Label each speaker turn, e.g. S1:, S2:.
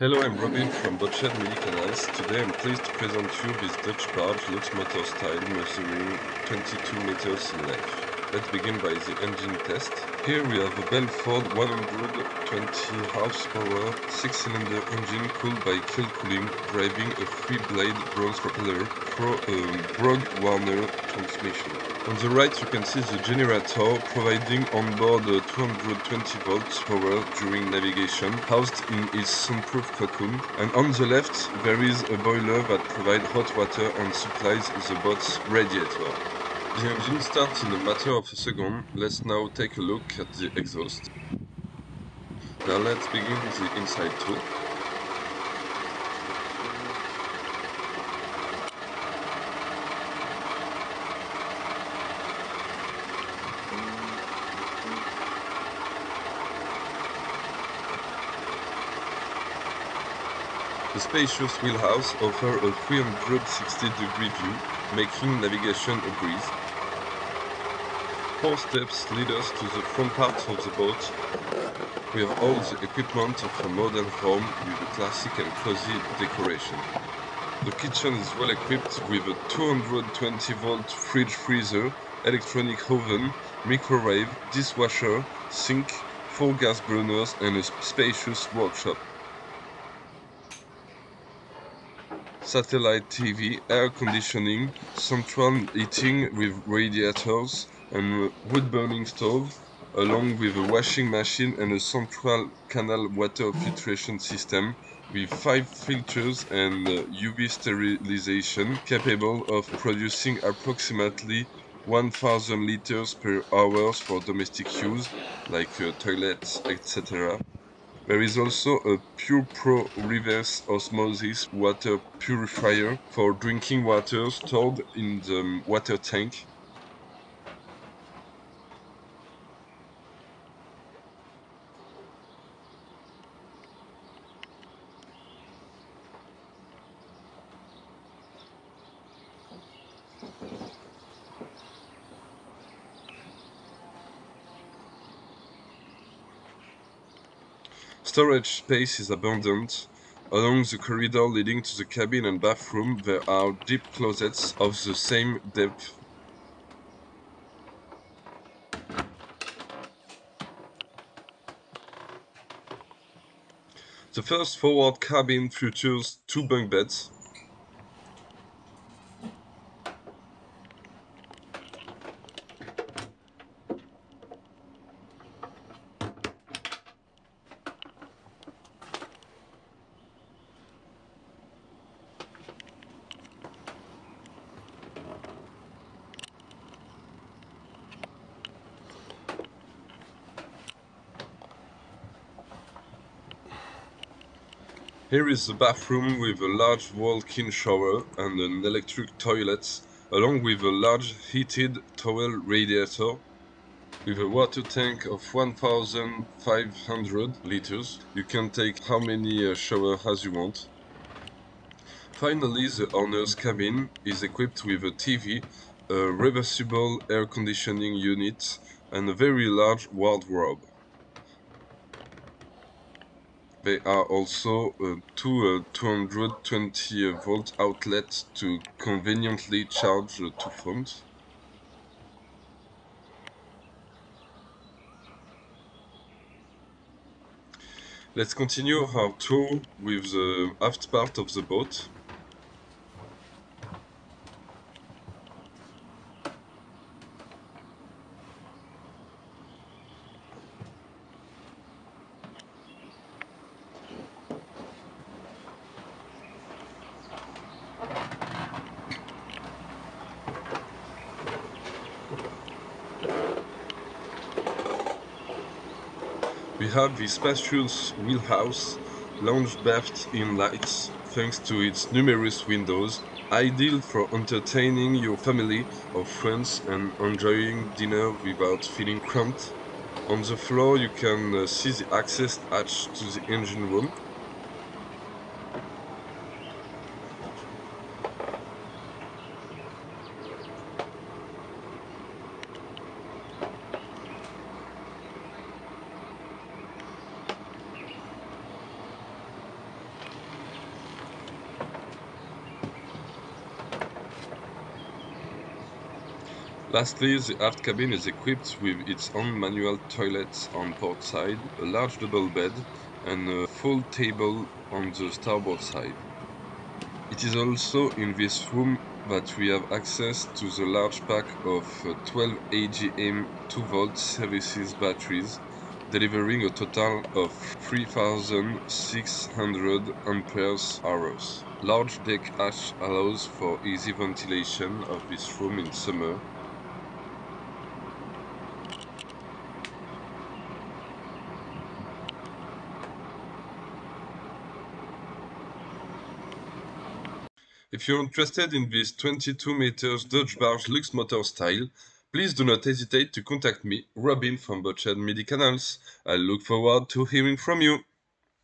S1: Hello, I'm Robin from Boatshed Midi Canals. Today I'm pleased to present you this Dutch barge Luxemotor style measuring 22 meters in length. Let's begin by the engine test. Here we have a Belford 120 horsepower 6-cylinder engine cooled by Keel Cooling driving a 3-blade bronze propeller through um, a Borg-Warner transmission. On the right you can see the generator providing on onboard 220 volts power during navigation housed in its soundproof cocoon and on the left there is a boiler that provides hot water and supplies the boat's radiator. The engine starts in a matter of a second. Let's now take a look at the exhaust. Now let's begin the inside tour. The spacious wheelhouse offers a 360 degree view, making navigation a breeze. Four steps lead us to the front part of the boat. We have all the equipment of a modern home with a classic and cozy decoration. The kitchen is well equipped with a 220 volt fridge freezer, electronic oven, microwave, dishwasher, sink, four gas burners and a spacious workshop. Satellite TV, air conditioning, central heating with radiators and wood-burning stove, along with a washing machine and a central canal water filtration system with five filters and UV sterilization capable of producing approximately 1000 liters per hour for domestic use like uh, toilets etc there is also a PurePro reverse osmosis water purifier for drinking water stored in the water tank. Storage space is abundant. Along the corridor leading to the cabin and bathroom there are deep closets of the same depth. The first forward cabin features two bunk beds, Here is the bathroom with a large walk-in shower and an electric toilet, along with a large heated towel radiator with a water tank of 1500 liters. You can take how many uh, showers as you want. Finally, the owner's cabin is equipped with a TV, a reversible air conditioning unit and a very large wardrobe. There are also uh, two uh, 220 volt outlets to conveniently charge two phones. Let's continue our tour with the aft part of the boat. We have the spacious wheelhouse, lounge bathed in lights, thanks to its numerous windows, ideal for entertaining your family or friends and enjoying dinner without feeling cramped. On the floor you can uh, see the access hatch to the engine room, Lastly, the aft cabin is equipped with its own manual toilets on port side, a large double bed, and a full table on the starboard side. It is also in this room that we have access to the large pack of uh, 12 AGM 2V services batteries, delivering a total of 3600 amperes hours. Large deck hatch allows for easy ventilation of this room in summer If you're interested in this 22 meters Dutch barge Luxemotor style, please do not hesitate to contact me, Robin from Boatshed Midi Canals. I look forward to hearing from you.